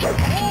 Hey!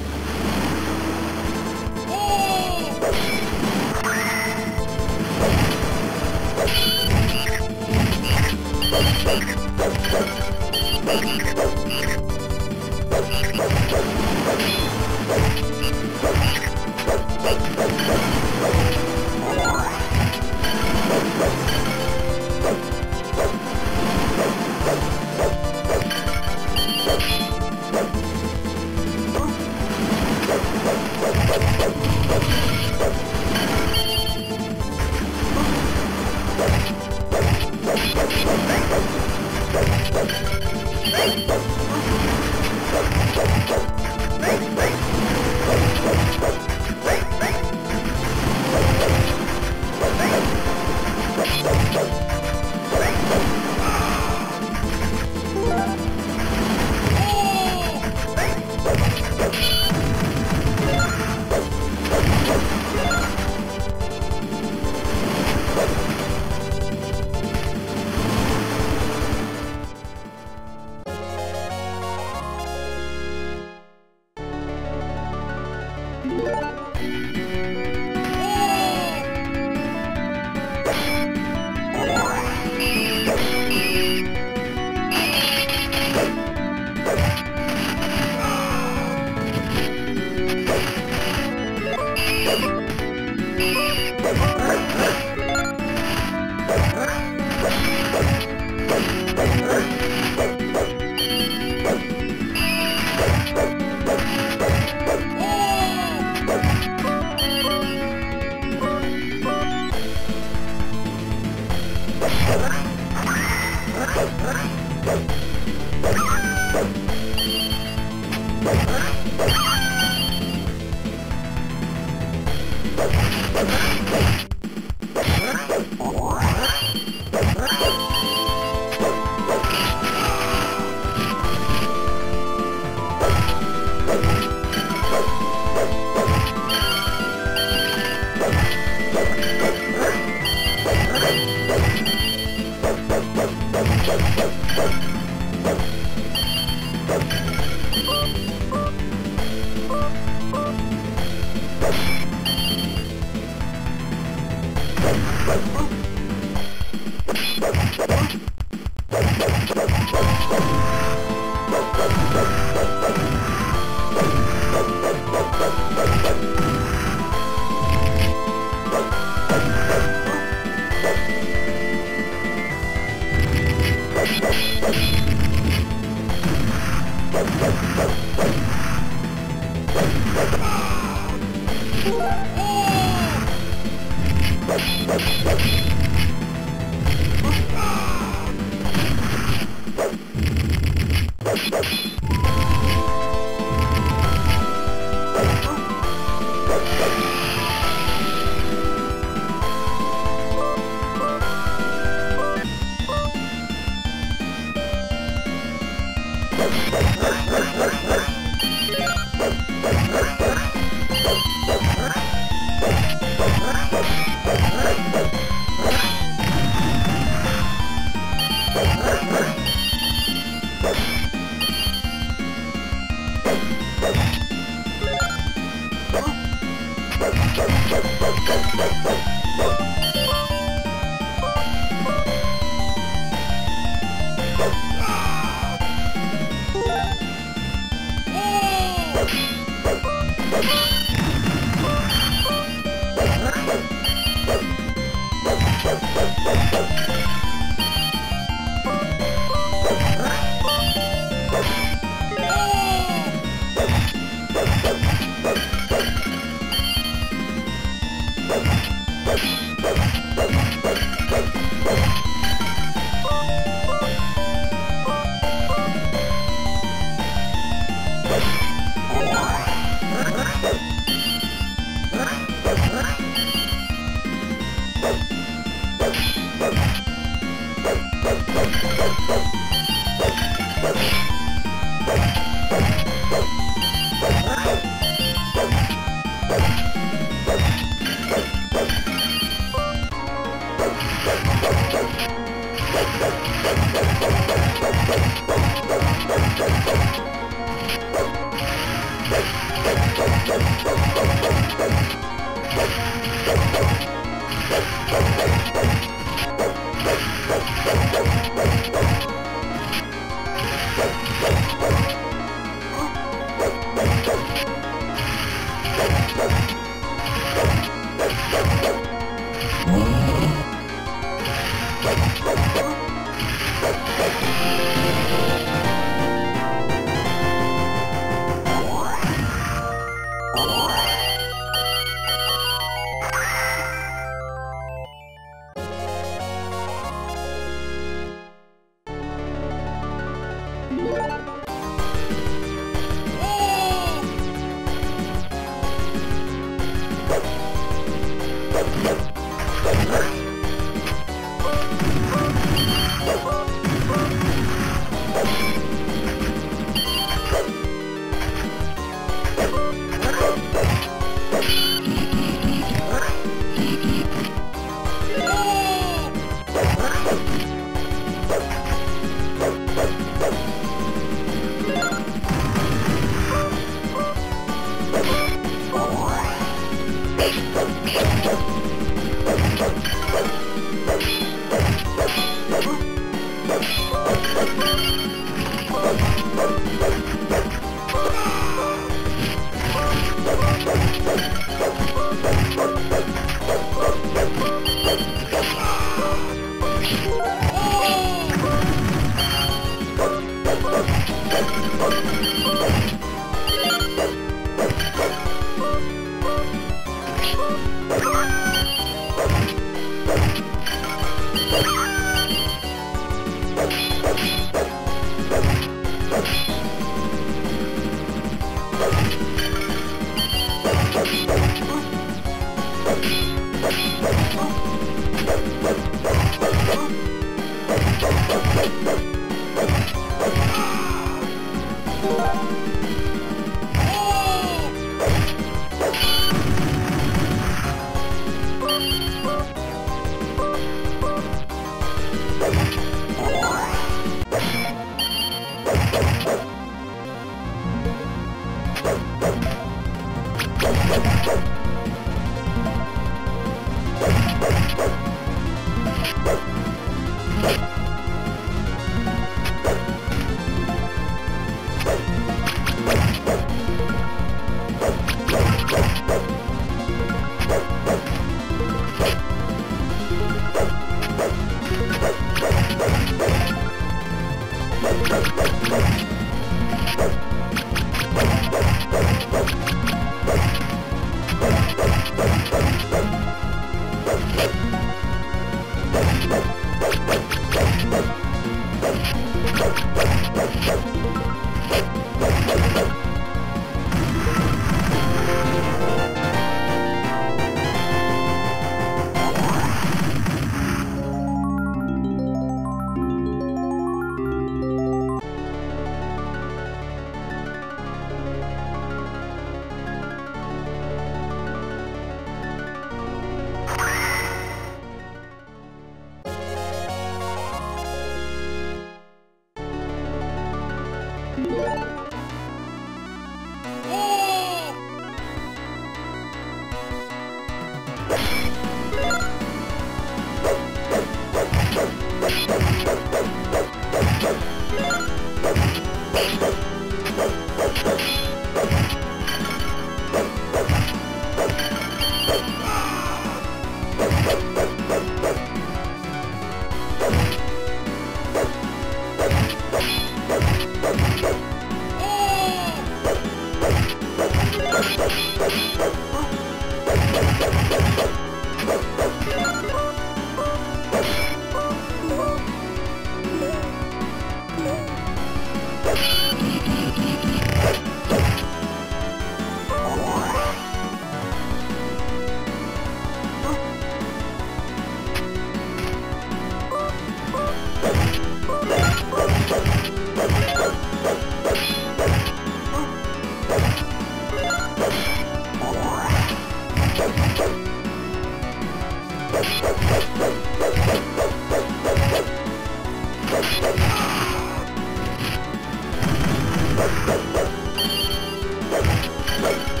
Wait.